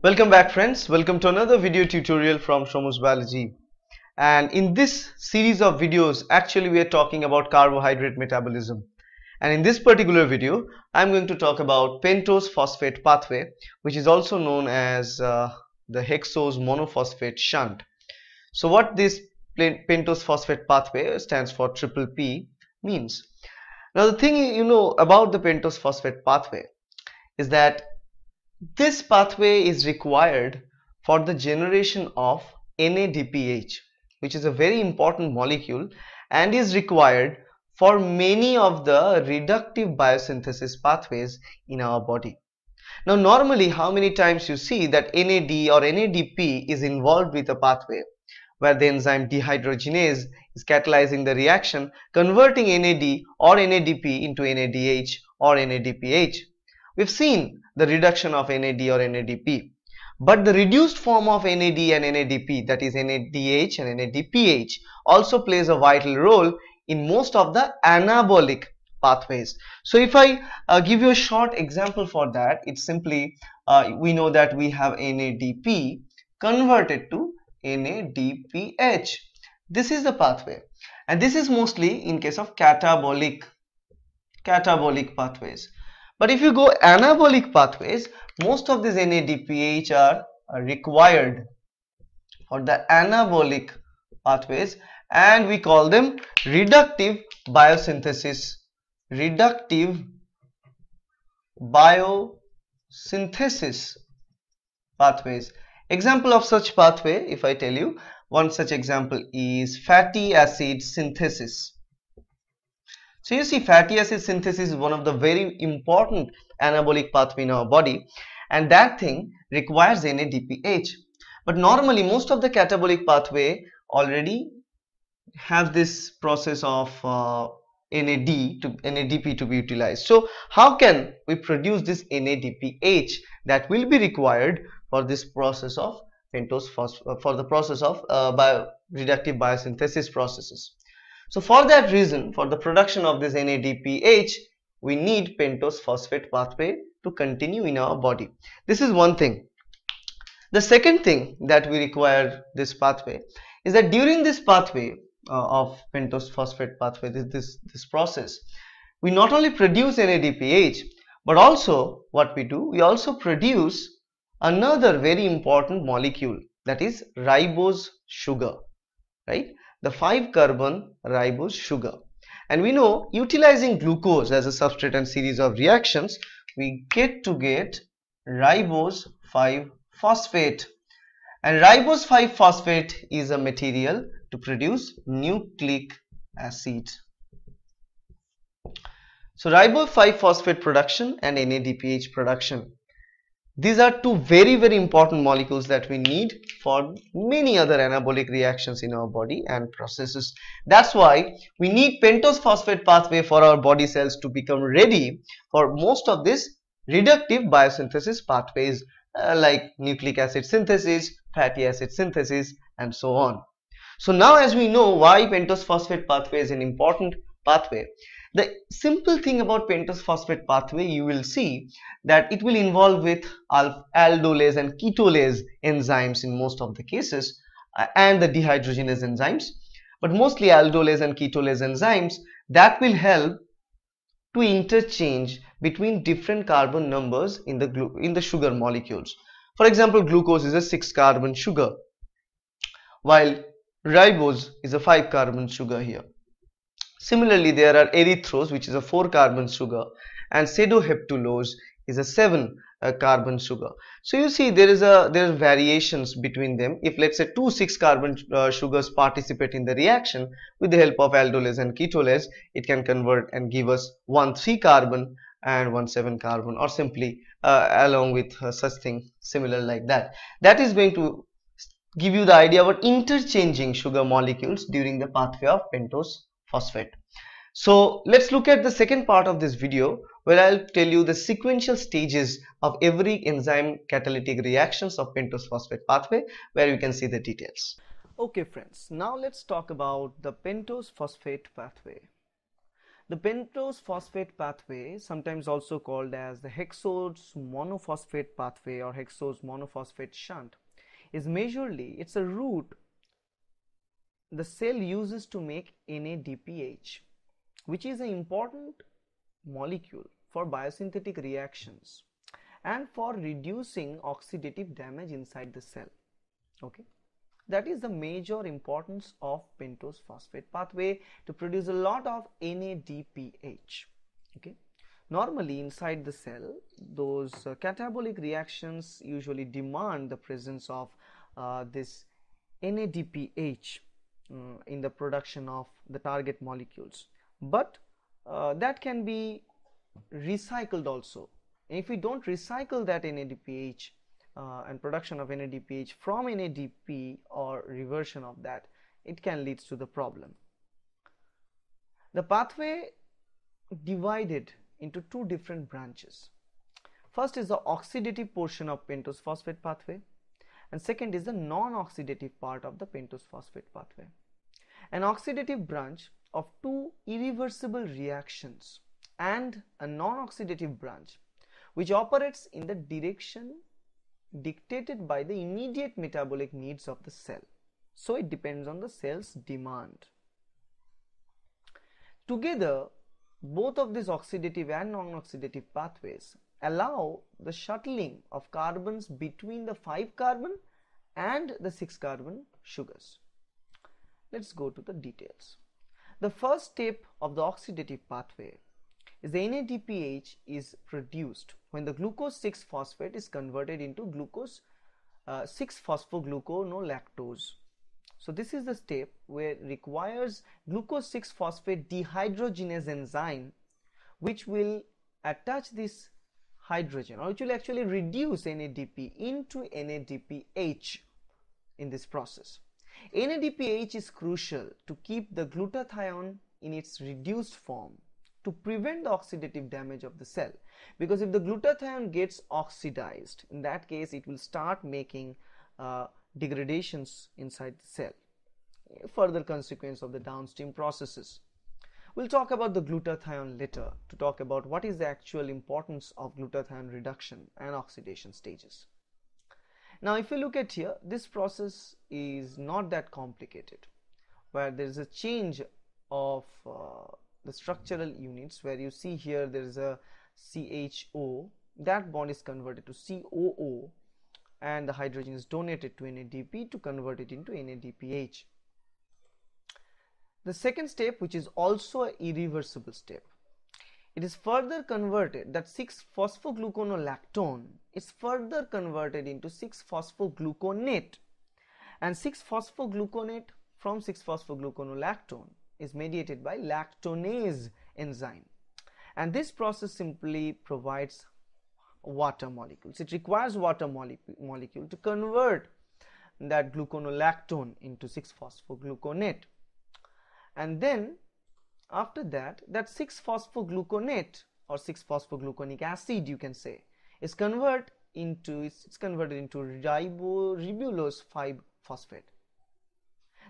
Welcome back friends, welcome to another video tutorial from Shomu's Biology and in this series of videos actually we are talking about carbohydrate metabolism and in this particular video I'm going to talk about pentose phosphate pathway which is also known as uh, the hexose monophosphate shunt. So what this pentose phosphate pathway stands for triple P means. Now the thing you know about the pentose phosphate pathway is that this pathway is required for the generation of NADPH which is a very important molecule and is required for many of the reductive biosynthesis pathways in our body. Now normally how many times you see that NAD or NADP is involved with a pathway where the enzyme dehydrogenase is catalyzing the reaction converting NAD or NADP into NADH or NADPH. We've seen the reduction of NAD or NADP. But the reduced form of NAD and NADP that is NADH and NADPH also plays a vital role in most of the anabolic pathways. So if I uh, give you a short example for that, it's simply uh, we know that we have NADP converted to NADPH. This is the pathway and this is mostly in case of catabolic catabolic pathways. But if you go anabolic pathways, most of these NADPH are, required for the anabolic pathways and we call them reductive biosynthesis. Reductive biosynthesis pathways. Example of such pathway if i tell you one such example is fatty acid synthesis so you see fatty acid synthesis is one of the very important anabolic pathway in our body and that thing requires NADPH. But normally most of the catabolic pathway already have this process of uh, NAD to NADP to be utilized. So how can we produce this NADPH that will be required for this process of pentose for the process of uh, bio reductive biosynthesis processes. So for that reason, for the production of this NADPH, we need pentose phosphate pathway to continue in our body. This is one thing. The second thing that we require this pathway is that during this pathway uh, of pentose phosphate pathway, this, this, this process, we not only produce NADPH, but also what we do, we also produce another very important molecule that is ribose sugar, right? The 5 carbon ribose sugar. And we know utilizing glucose as a substrate and series of reactions we get to get ribose 5 phosphate. And ribose 5 phosphate is a material to produce nucleic acid. So ribose 5 phosphate production and NADPH production these are two very very important molecules that we need for many other anabolic reactions in our body and processes. That's why we need pentose phosphate pathway for our body cells to become ready for most of this reductive biosynthesis pathways uh, like nucleic acid synthesis, fatty acid synthesis and so on. So now as we know why pentose phosphate pathway is an important pathway, the simple thing about pentose phosphate pathway you will see that it will involve with aldolase and ketolase enzymes in most of the cases uh, and the dehydrogenase enzymes. But mostly aldolase and ketolase enzymes that will help to interchange between different carbon numbers in the in the sugar molecules. For example glucose is a 6 carbon sugar while ribose is a 5 carbon sugar here Similarly, there are erythrose which is a 4 carbon sugar and sedoheptulose is a 7 uh, carbon sugar. So you see there is a there are variations between them. If let's say two 6 carbon uh, sugars participate in the reaction with the help of aldolase and ketolase, it can convert and give us one 3 carbon and one 7 carbon or simply uh, along with uh, such thing similar like that. That is going to give you the idea about interchanging sugar molecules during the pathway of pentose phosphate. So let's look at the second part of this video where I'll tell you the sequential stages of every enzyme catalytic reactions of pentose phosphate pathway where you can see the details. Okay friends, now let's talk about the pentose phosphate pathway. The pentose phosphate pathway, sometimes also called as the hexose monophosphate pathway or hexose monophosphate shunt, is majorly, it's a route the cell uses to make NADPH, which is an important molecule for biosynthetic reactions and for reducing oxidative damage inside the cell. Okay. That is the major importance of pentose phosphate pathway to produce a lot of NADPH. Okay. Normally inside the cell, those uh, catabolic reactions usually demand the presence of uh, this NADPH uh, in the production of the target molecules. But uh, that can be recycled also. If we don't recycle that NADPH, uh, and production of NADPH from NADP or reversion of that, it can lead to the problem. The pathway divided into two different branches. First is the oxidative portion of pentose phosphate pathway and second is the non-oxidative part of the pentose phosphate pathway. An oxidative branch of two irreversible reactions and a non-oxidative branch which operates in the direction dictated by the immediate metabolic needs of the cell. So it depends on the cell's demand. Together, both of these oxidative and non-oxidative pathways allow the shuttling of carbons between the 5 carbon and the 6 carbon sugars. Let's go to the details. The first step of the oxidative pathway is the NADPH is produced when the glucose 6 phosphate is converted into glucose uh, 6 phosphogluconolactone. So this is the step where requires glucose 6 phosphate dehydrogenase enzyme which will attach this hydrogen or it will actually reduce NADP into NADPH in this process. NADPH is crucial to keep the glutathione in its reduced form to prevent the oxidative damage of the cell. Because if the glutathione gets oxidized in that case it will start making uh, degradations inside the cell. Further consequence of the downstream processes we'll talk about the glutathione later to talk about what is the actual importance of glutathione reduction and oxidation stages now if you look at here this process is not that complicated where there is a change of uh, the structural units where you see here there is a CHO that bond is converted to COO and the hydrogen is donated to NADP to convert it into NADPH. The second step which is also an irreversible step it is further converted that 6 phosphogluconolactone is further converted into 6 phosphogluconate. And 6 phosphogluconate from 6 phosphogluconolactone is mediated by lactonase enzyme. And this process simply provides water molecules. It requires water molecule to convert that gluconolactone into 6 phosphogluconate and then after that that 6 phosphogluconate or 6 phosphogluconic acid you can say is convert into it's converted into ribulose 5 phosphate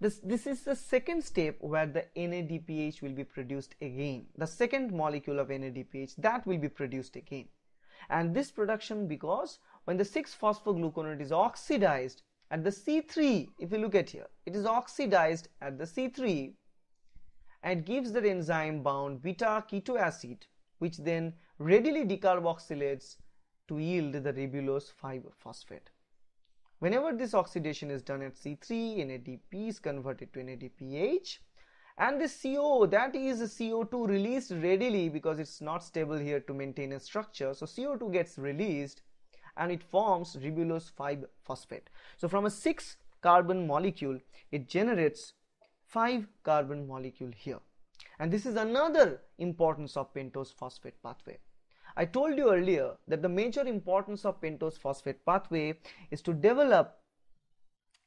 this, this is the second step where the NADPH will be produced again. The second molecule of NADPH that will be produced again. And this production because when the 6-phosphogluconate is oxidized at the C3, if you look at here, it is oxidized at the C3 and gives the enzyme bound beta keto acid which then readily decarboxylates to yield the ribulose 5 phosphate. Whenever this oxidation is done at C3, NADP is converted to NADPH and the CO that is CO2 released readily because it's not stable here to maintain a structure. So CO2 gets released and it forms ribulose 5 phosphate. So from a 6 carbon molecule it generates 5 carbon molecule here and this is another importance of pentose phosphate pathway. I told you earlier that the major importance of pentose phosphate pathway is to develop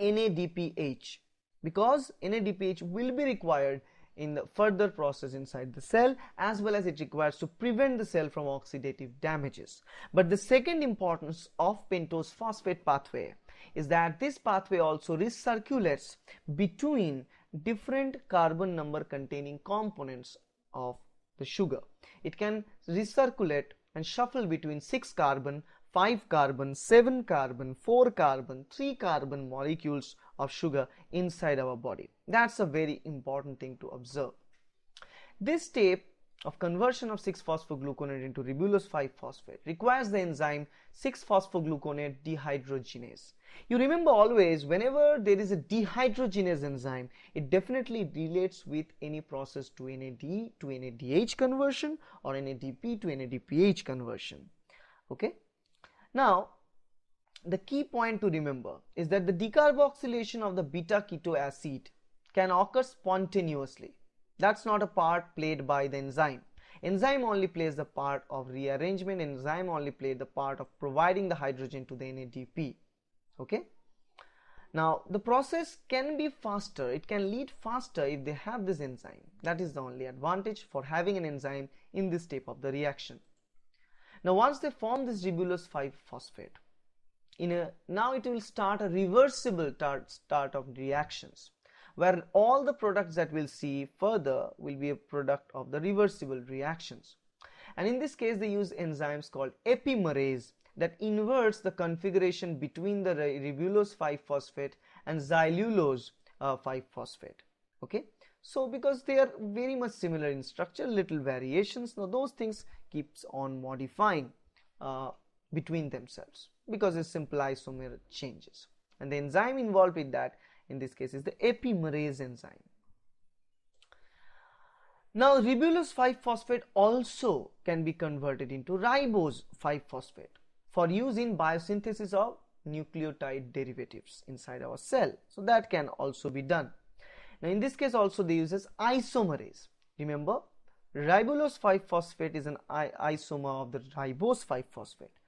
NADPH because NADPH will be required in the further process inside the cell as well as it requires to prevent the cell from oxidative damages. But the second importance of pentose phosphate pathway is that this pathway also recirculates between different carbon number containing components of the sugar. It can recirculate and shuffle between 6 carbon, 5 carbon, 7 carbon, 4 carbon, 3 carbon molecules of sugar inside our body. That's a very important thing to observe. This step of conversion of 6-phosphogluconate into ribulose 5-phosphate requires the enzyme 6-phosphogluconate dehydrogenase. You remember always whenever there is a dehydrogenase enzyme, it definitely relates with any process to NAD to NADH conversion or NADP to NADPH conversion. Okay. Now, the key point to remember is that the decarboxylation of the beta keto acid can occur spontaneously that's not a part played by the enzyme. Enzyme only plays the part of rearrangement. Enzyme only plays the part of providing the hydrogen to the NADP. Okay. Now the process can be faster. It can lead faster if they have this enzyme. That is the only advantage for having an enzyme in this step of the reaction. Now once they form this ribulose 5-phosphate, in a now it will start a reversible start of reactions where all the products that we'll see further will be a product of the reversible reactions. And in this case, they use enzymes called epimerase that inverts the configuration between the ribulose 5-phosphate and xylulose 5-phosphate. Uh, okay. So because they are very much similar in structure, little variations, now those things keeps on modifying uh, between themselves because it's simple isomer changes. And the enzyme involved with that in this case is the epimerase enzyme. Now ribulose 5-phosphate also can be converted into ribose 5-phosphate for use in biosynthesis of nucleotide derivatives inside our cell. So that can also be done. Now in this case also they use isomerase. Remember ribulose 5-phosphate is an isomer of the ribose 5-phosphate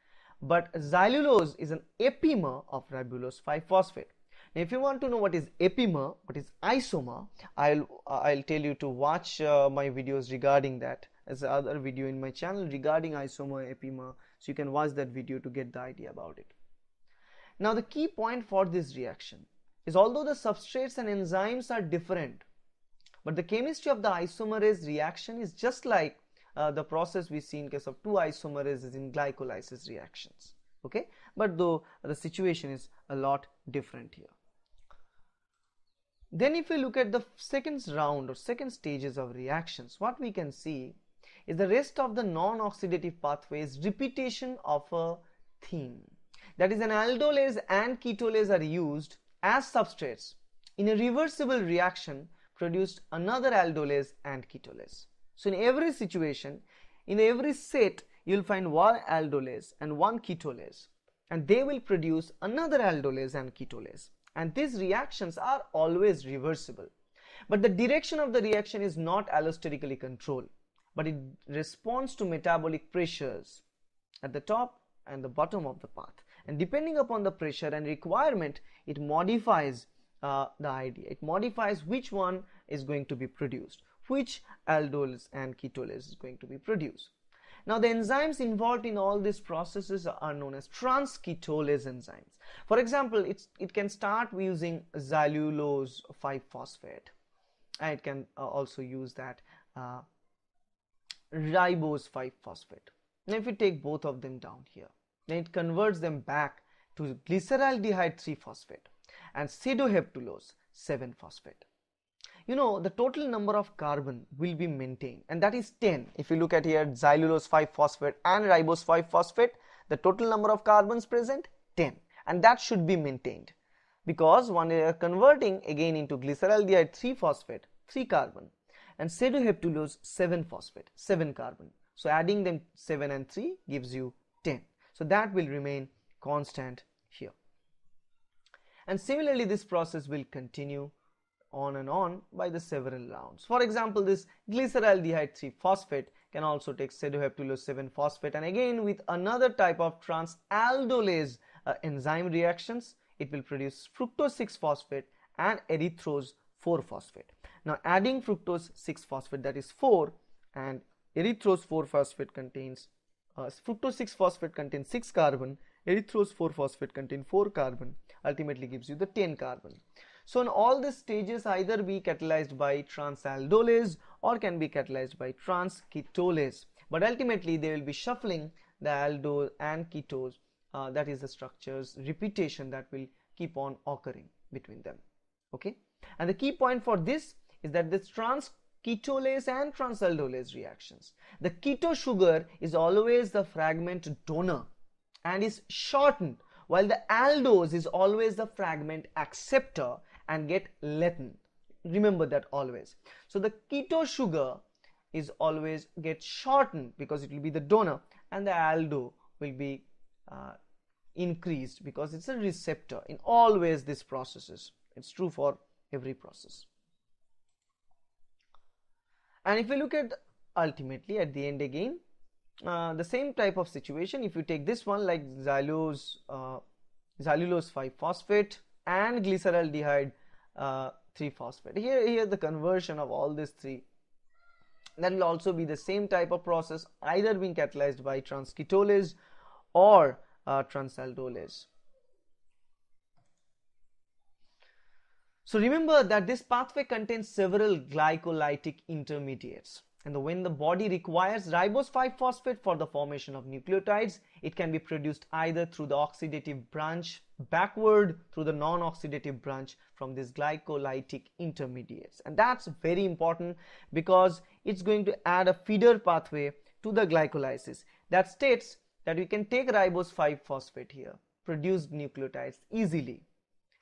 but xylulose is an epimer of ribulose 5-phosphate. Now, if you want to know what is epimer, what is isomer, I'll I'll tell you to watch uh, my videos regarding that. As other video in my channel regarding isomer epimer so you can watch that video to get the idea about it. Now the key point for this reaction is although the substrates and enzymes are different but the chemistry of the isomerase reaction is just like uh, the process we see in case of two isomerases in glycolysis reactions. Okay? But though the situation is a lot different here then if we look at the second round or second stages of reactions, what we can see is the rest of the non-oxidative pathways repetition of a theme. That is an aldolase and ketolase are used as substrates in a reversible reaction produced another aldolase and ketolase. So in every situation, in every set, you'll find one aldolase and one ketolase and they will produce another aldolase and ketolase and these reactions are always reversible. But the direction of the reaction is not allosterically controlled, but it responds to metabolic pressures at the top and the bottom of the path. And depending upon the pressure and requirement, it modifies uh, the idea. It modifies which one is going to be produced, which aldolase and ketolase is going to be produced. Now the enzymes involved in all these processes are known as transketolase enzymes. For example, it can start using xylulose 5-phosphate and it can uh, also use that uh, ribose 5-phosphate. Now if we take both of them down here, then it converts them back to glyceraldehyde 3-phosphate and sedoheptulose 7-phosphate you know the total number of carbon will be maintained and that is 10 if you look at here xylulose 5 phosphate and ribose 5 phosphate the total number of carbons present 10 and that should be maintained because when you are converting again into glyceraldehyde 3 phosphate 3 carbon and sedoheptulose 7 phosphate 7 carbon. So adding them 7 and 3 gives you 10 so that will remain constant here. And similarly this process will continue on and on by the several rounds. For example, this glyceraldehyde 3 phosphate can also take sedoheptulose 7 phosphate and again with another type of transaldolase uh, enzyme reactions, it will produce fructose 6 phosphate and erythrose 4 phosphate. Now adding fructose 6 phosphate that is 4 and erythrose 4 phosphate contains uh, fructose 6 phosphate contains 6 carbon, erythrose 4 phosphate contains 4 carbon, ultimately gives you the 10 carbon. So in all these stages either be catalyzed by transaldolase or can be catalyzed by transketolase but ultimately they will be shuffling the aldose and ketose. Uh, that is the structures repetition that will keep on occurring between them. Okay? And the key point for this is that this transketolase and transaldolase reactions the keto sugar is always the fragment donor and is shortened while the aldose is always the fragment acceptor and get lengthened remember that always. So the keto sugar is always get shortened because it will be the donor and the aldo will be uh, increased because it's a receptor in always these processes. It's true for every process. And if we look at ultimately at the end again uh, the same type of situation if you take this one like xylose uh, xylulose 5 phosphate and glyceraldehyde uh, 3 phosphate. Here here the conversion of all these three. That will also be the same type of process either being catalyzed by transketolase or uh, transaldolase. So remember that this pathway contains several glycolytic intermediates and when the body requires ribose 5-phosphate for the formation of nucleotides, it can be produced either through the oxidative branch backward through the non-oxidative branch from these glycolytic intermediates. And that's very important because it's going to add a feeder pathway to the glycolysis that states that we can take ribose 5-phosphate here, produce nucleotides easily.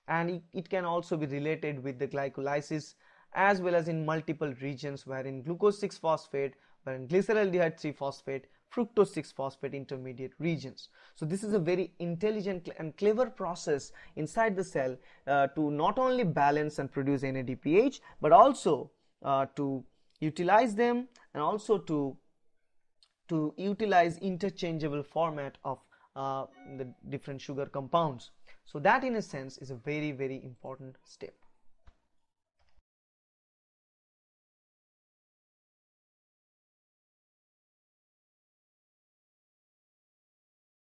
And it, it can also be related with the glycolysis as well as in multiple regions wherein glucose 6 phosphate, wherein glyceraldehyde 3 phosphate, fructose 6 phosphate intermediate regions. So this is a very intelligent and clever process inside the cell uh, to not only balance and produce NADPH but also uh, to utilize them and also to to utilize interchangeable format of uh, the different sugar compounds. So that in a sense is a very very important step.